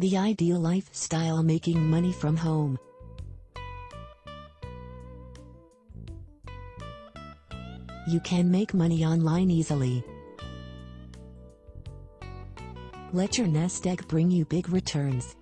The ideal lifestyle making money from home. You can make money online easily. Let your nest egg bring you big returns.